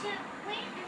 should wait